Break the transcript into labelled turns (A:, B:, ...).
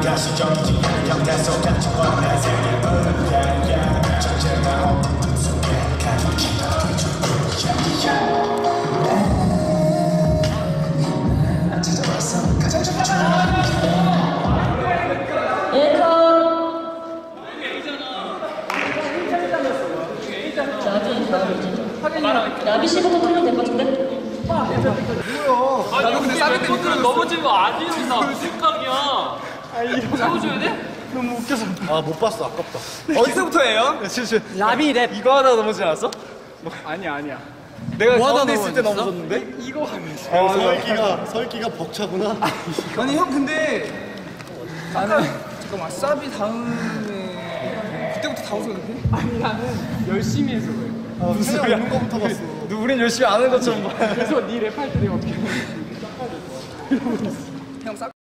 A: 가 시적이 지나는 경대서 같이 뻔한 세계 문제야 천재가 없는 나비 씨부터 타면 될것 같은데? 뭐야?
B: 아니 근데 사람들이 넘어진 거 아니었나? 무슨 깡이야? 세워줘야 돼?
C: 아못 봤어. 아깝다.
D: 어디서부터예요?
E: 라비 랩.
D: 이거 하다 넘어지지 않았어?
E: 아니야 아니야.
D: 내가
E: 뭐 하다
D: 가운데 있을 때? 넘어졌는데?
E: 이거
C: 아, 서울기가 서울기가 벅차구나.
D: 아니 형 근데 나는 잠깐만 사비 다음에 그때부터 다 웃었는데?
E: 아니 나는 열심히 해서 그래.
C: 아, 무슨 소리야? 오는 거부터 봤어.
D: 누 우린 열심히 안 하는 것처럼 봐
E: 그래서 네 랩할 때 내가 어떻게
D: 형 싹.